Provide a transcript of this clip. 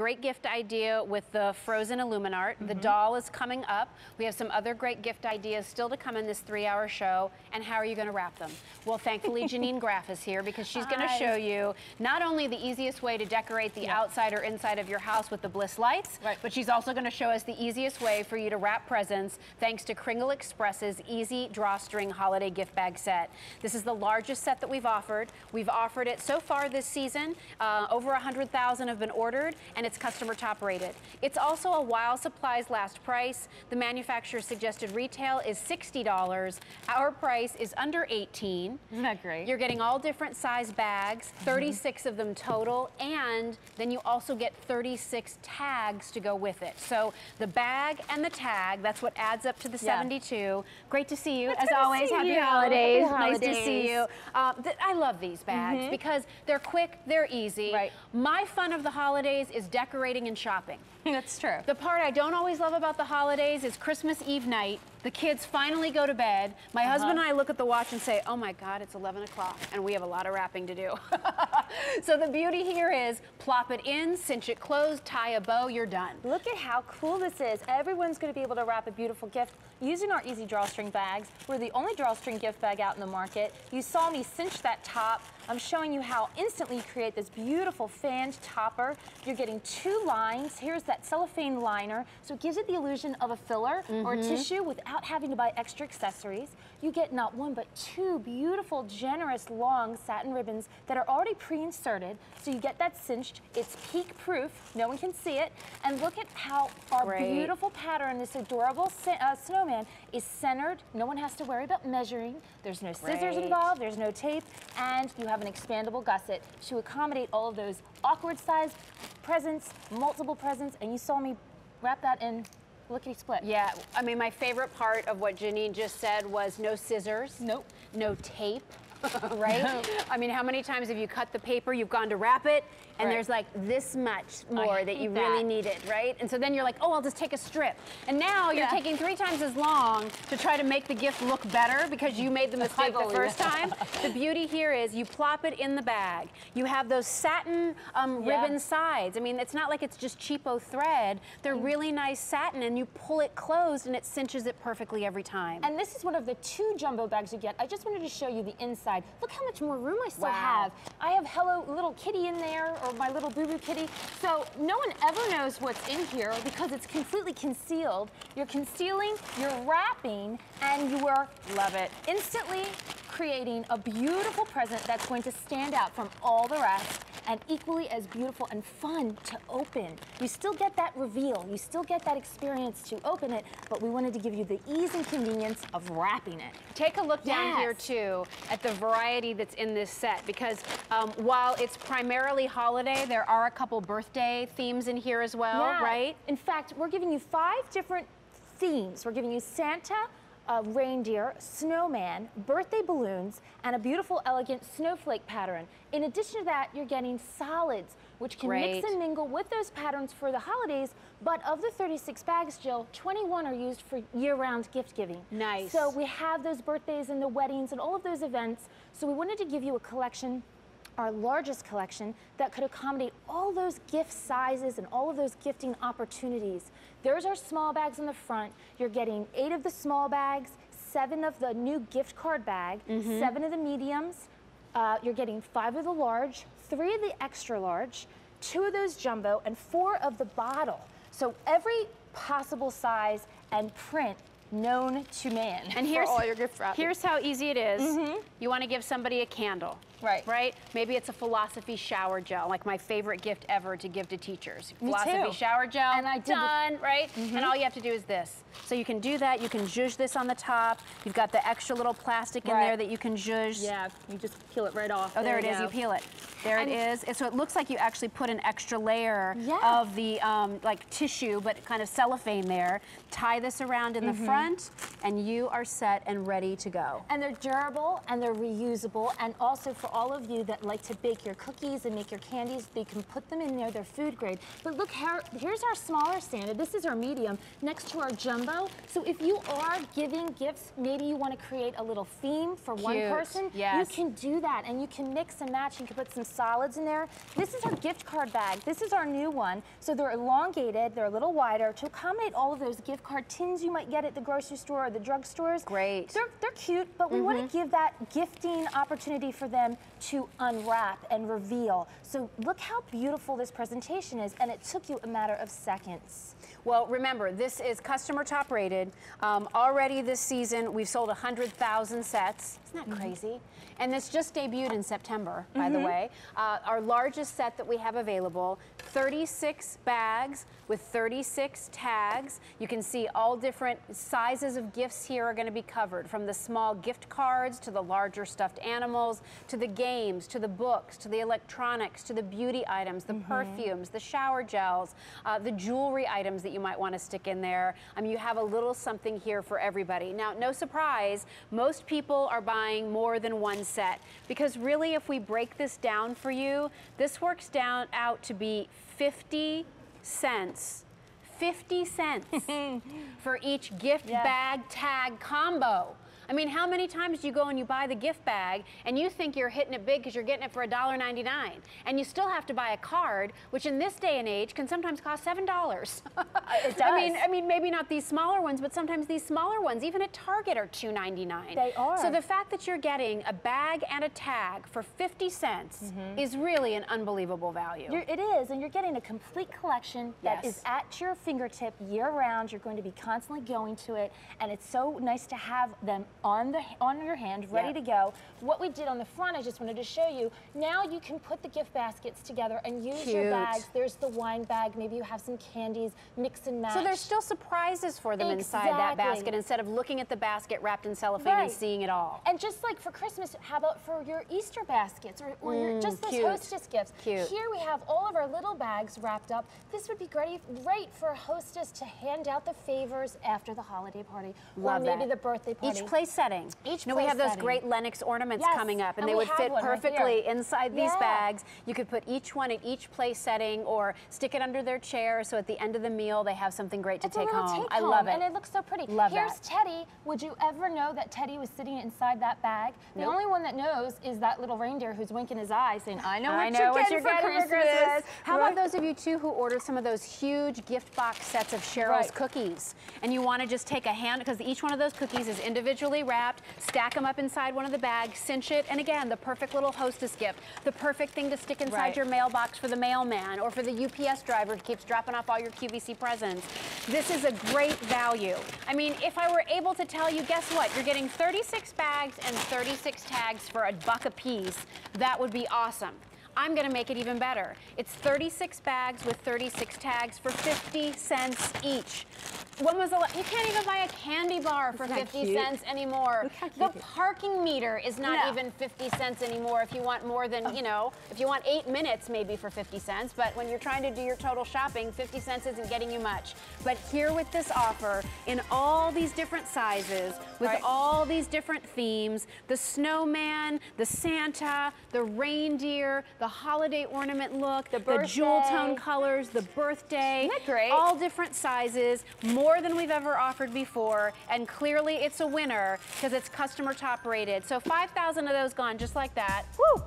Great gift idea with the frozen Illuminart. Mm -hmm. The mm-hmm. doll is coming up. We have some other great gift ideas still to come in this three-hour show. And how are you going to wrap them? Well, thankfully, Janine Graff is here because she's going to show you not only the easiest way to decorate the yeah. outside or inside of your house with the Bliss lights, right. but she's also going to show us the easiest way for you to wrap presents thanks to Kringle Express's Easy Drawstring Holiday Gift Bag Set. This is the largest set that we've offered. We've offered it so far this season. Uh, over 100,000 have been ordered, and it's customer top rated. It's also a while supplies last price. The manufacturer's suggested retail is $60. Our price is under 18. Isn't that great? You're getting all different size bags, mm-hmm. 36 mm -hmm. of them total, and then you also get 36 tags to go with it. So the bag and the tag, that's what adds up to the yeah. 72. Great to see you, it's as always. Happy holidays. Happy holidays. Nice to see you. Uh, I love these bags mm -hmm. because they're quick, they're easy. Right. My fun of the holidays is decorating and shopping. That's true. The part I don't always love about the holidays is Christmas Eve night. The kids finally go to bed. My uh -huh. husband and I look at the watch and say, oh my God, it's 11 o'clock and we have a lot of wrapping to do. so the beauty here is plop it in, cinch it closed, tie a bow, you're done. Look at how cool this is. Everyone's gonna be able to wrap a beautiful gift using our easy drawstring bags. We're the only drawstring gift bag out in the market. You saw me cinch that top. I'm showing you how instantly you create this beautiful fanned topper. You're getting two lines. Here's that cellophane liner. So it gives it the illusion of a filler mm -hmm. or a mm-hmm. tissue without having to buy extra accessories. You get not one, but two beautiful, generous, long satin ribbons that are already pre-inserted. So you get that cinched. It's peek proof. No one can see it. And look at how our Great. beautiful pattern, this adorable uh, snowman, is centered. No one has to worry about measuring. There's no Great. scissors involved. There's no tape. And you have an expandable gusset to accommodate all of those awkward sized presents, multiple presents. And you saw me wrap that in lickety split. Yeah, I mean, my favorite part of what Janine just said was no scissors. Nope. No tape. right? I mean, how many times have you cut the paper, you've gone to wrap it, and right. there's like this much more that you that. really needed, right? And so then you're like, oh, I'll just take a strip. And now you're taking three times as long to try to make the gift look better because you made the mistake the first time. the beauty here is you plop it in the bag. You have those satin um, yeah. ribbon sides. I mean, it's not like it's just cheapo thread. They're mm. really nice satin and you pull it closed and it cinches it perfectly every time. And this is one of the two jumbo bags you get. I just wanted to show you the inside. Look how much more room I still wow. have. I have Hello Little Kitty in there or my little boo-boo kitty. So no one ever knows what's in here because it's completely concealed. You're concealing, you're wrapping, and you are, love it, instantly creating a beautiful present that's going to stand out from all the rest and equally as beautiful and fun to open. You still get that reveal, you still get that experience to open it, but we wanted to give you the ease and convenience of wrapping it. Take a look down here too at the variety that's in this set because um, while it's primarily holiday, there are a couple birthday themes in here as well, yeah. right? In fact, we're giving you five different themes. We're giving you Santa, a reindeer, snowman, birthday balloons, and a beautiful, elegant snowflake pattern. In addition to that, you're getting solids, which can Great. mix and mingle with those patterns for the holidays. But of the 36 bags, Jill, 21 are used for year-round gift giving. Nice. So we have those birthdays and the weddings and all of those events. So we wanted to give you a collection our largest collection that could accommodate all those gift sizes and all of those gifting opportunities. There's our small bags in the front. You're getting eight of the small bags, seven of the new gift card bag, mm -hmm. seven of the mediums. Uh, you're getting five of the large, three of the extra large, two of those jumbo, and four of the bottle. So every possible size and print known to man. And here's all your gift. Here's how easy it is. Mm -hmm. You want to give somebody a candle. Right. Right? Maybe it's a philosophy shower gel, like my favorite gift ever to give to teachers. Me philosophy too. shower gel, and I did done, right? Mm -hmm. And all you have to do is this. So you can do that, you can zhuzh this on the top. You've got the extra little plastic in there that you can zhuzh. Yeah, you just peel it right off. Oh, there, there it is, you peel it. There and it is. And so it looks like you actually put an extra layer yeah. of the um, like tissue, but kind of cellophane there. Tie this around in mm -hmm. the mm-hmm. front, and you are set and ready to go. And they're durable, and they're reusable, and also for all of you that like to bake your cookies and make your candies. They can put them in there, they're food grade. But look, here's our smaller standard. This is our medium next to our jumbo. So if you are giving gifts, maybe you want to create a little theme for one person, yes. you can do that and you can mix and match. You can put some solids in there. This is our gift card bag. This is our new one. So they're elongated, they're a little wider to accommodate all of those gift card tins you might get at the grocery store or the drugstores. Great. They're, they're cute, but we want Mm-hmm. to give that gifting opportunity for them to unwrap and reveal. So look how beautiful this presentation is, and it took you a matter of seconds. Well, remember, this is customer top rated. Um, already this season, we've sold 100,000 sets. Isn't that crazy? And this just debuted in September, by the way. Uh, our largest set that we have available 36 bags with 36 tags. You can see all different sizes of gifts here are going to be covered from the small gift cards to the larger stuffed animals to the games to the books to the electronics to the beauty items, the perfumes, the shower gels, uh, the jewelry items that you might want to stick in there. I mean, you have a little something here for everybody. Now, no surprise, most people are buying more than one set because really, if we break this down for you, this works down out to be 50 cents. 50 cents for each gift Yeah. bag tag combo. I mean, how many times do you go and you buy the gift bag and you think you're hitting it big because you're getting it for $1.99 and you still have to buy a card, which in this day and age can sometimes cost $7. Uh, it does. I mean. I mean, maybe not these smaller ones, but sometimes these smaller ones, even at Target, are $2.99. They are. So the fact that you're getting a bag and a tag for 50 cents mm-hmm. is really an unbelievable value. You're, it is, and you're getting a complete collection that Yes. is at your fingertip year round. You're going to be constantly going to it, and it's so nice to have them on the on your hand, ready Yep. to go. What we did on the front, I just wanted to show you. Now you can put the gift baskets together and use your bags. There's the wine bag. Maybe you have some candies, mix and match. So there's still surprises for them inside that Exactly. basket instead of looking at the basket wrapped in cellophane and seeing it all. And just like for Christmas, how about for your Easter baskets or, or your, just those Mm, cute. hostess gifts? Cute. Here we have all of our little bags wrapped up. This would be great, great for a hostess to hand out the favors after the holiday party Love or maybe that. the birthday party. Each place setting. Each Now we have those setting. great Lenox ornaments Yes, coming up, and, and they would fit right perfectly here. inside these Yeah. bags. You could put each one at each place setting, or stick it under their chair, so at the end of the meal they have something great to It's take home. take I love it. And it looks so pretty. Love Here's that. Teddy. Would you ever know that Teddy was sitting inside that bag? The Nope. only one that knows is that little reindeer who's winking his eye saying, I know what I you're what getting you're for getting for Christmas. Christmas. How Right? about those of you too who ordered some of those huge gift box sets of Cheryl's Right. cookies, and you want to just take a hand because each one of those cookies is individually wrapped, stack them up inside one of the bags, cinch it, and again, the perfect little hostess gift, the perfect thing to stick inside Right. your mailbox for the mailman or for the UPS driver who keeps dropping off all your QVC presents. This is a great value. I mean, if I were able to tell you, guess what? You're getting 36 bags and 36 tags for a buck a piece. That would be awesome. I'm going to make it even better. It's 36 bags with 36 tags for 50 cents each. When was the la- you can't even buy a candy bar for 50 cute? cents anymore. The parking meter is not No. even 50 cents anymore if you want more than, you know, if you want 8 minutes maybe for 50 cents, but when you're trying to do your total shopping, 50 cents isn't getting you much. But here with this offer in all these different sizes with Right. all these different themes, the snowman, the Santa, the reindeer, the holiday ornament look, The jewel tone colors, the birthday. Isn't that great? All different sizes, more than we've ever offered before, and clearly it's a winner because it's customer top rated. So 5,000 of those gone just like that. Woo!